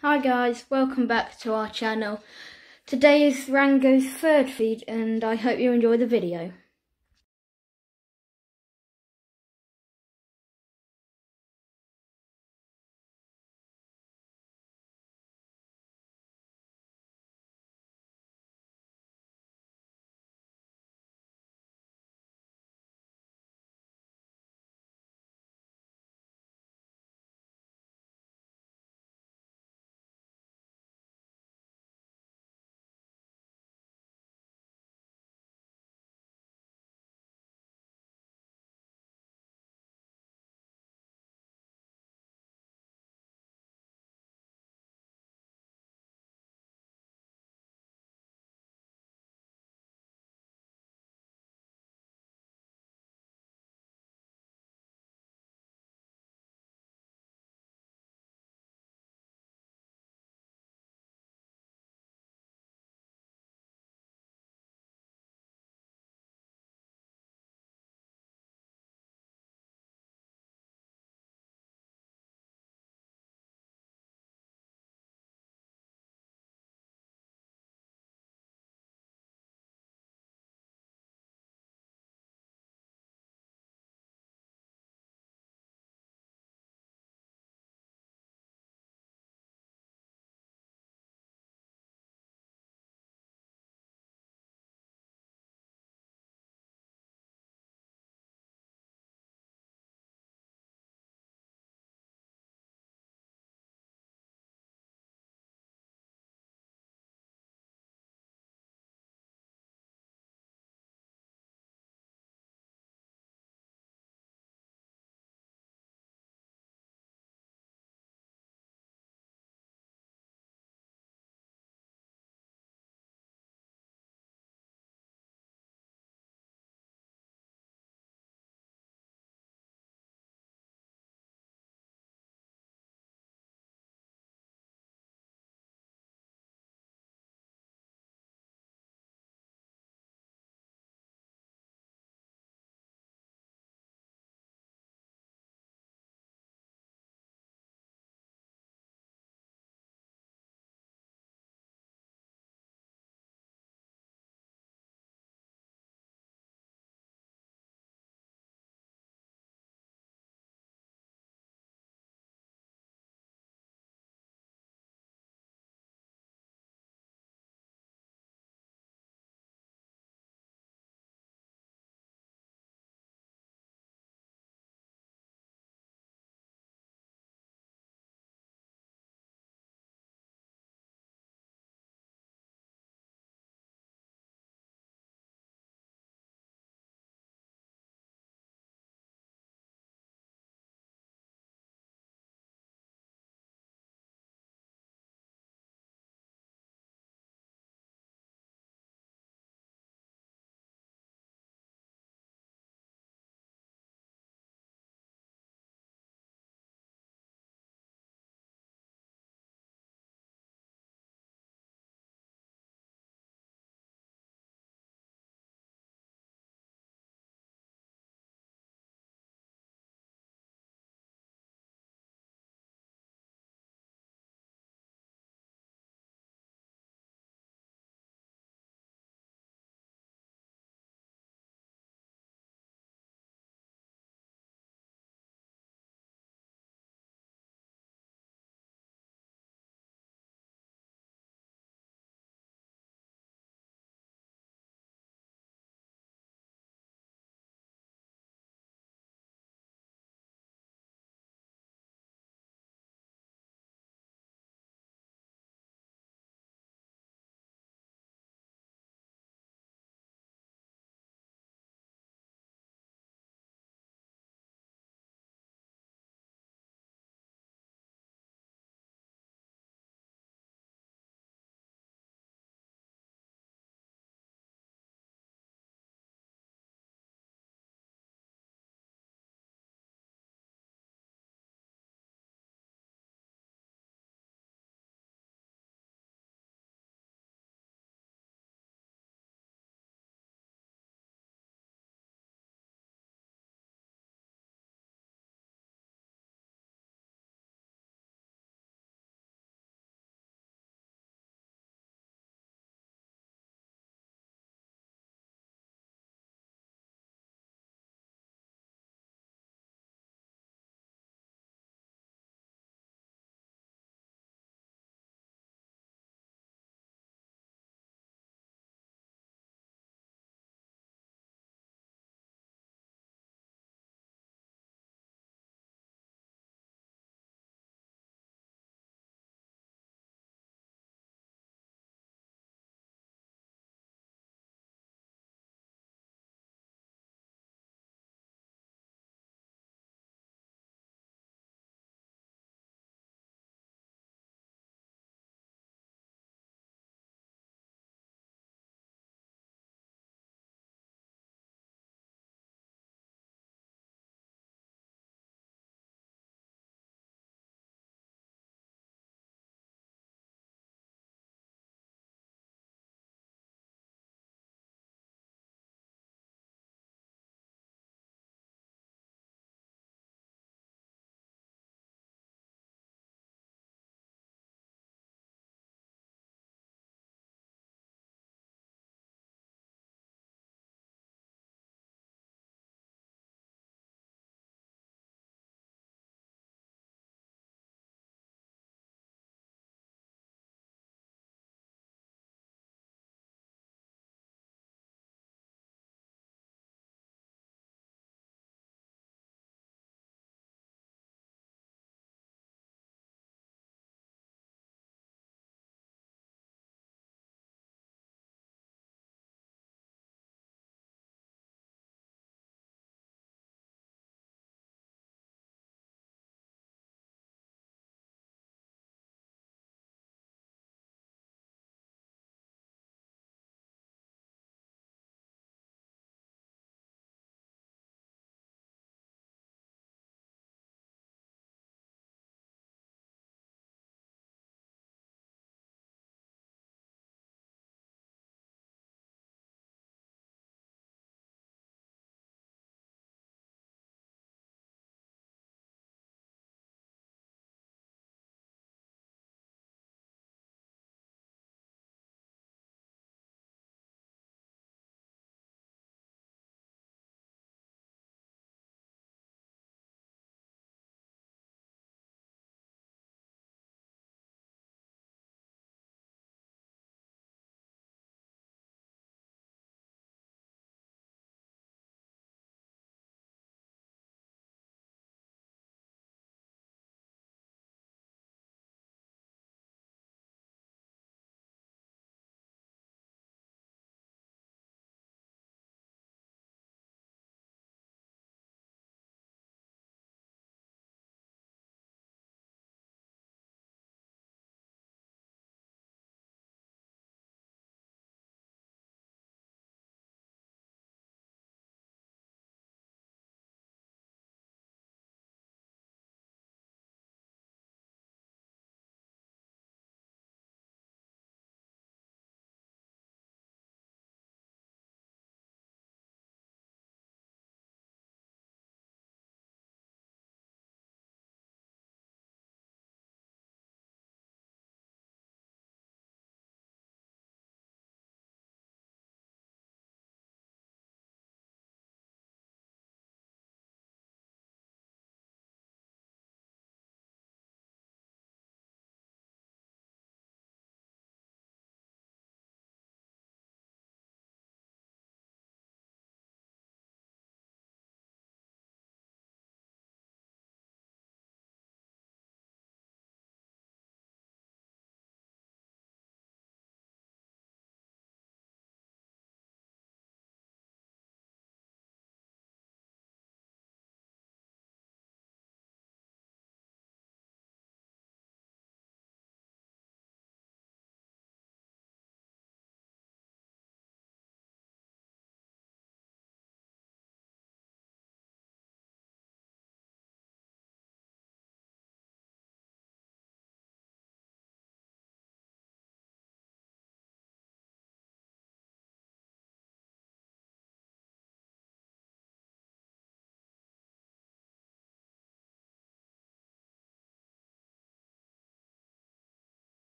Hi guys, welcome back to our channel. Today is Rango's third feed and I hope you enjoy the video.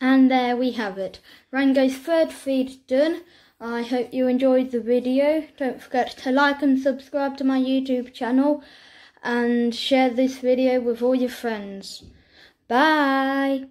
And there we have it. Rango's third feed done. I hope you enjoyed the video. Don't forget to like and subscribe to my YouTube channel and share this video with all your friends. Bye!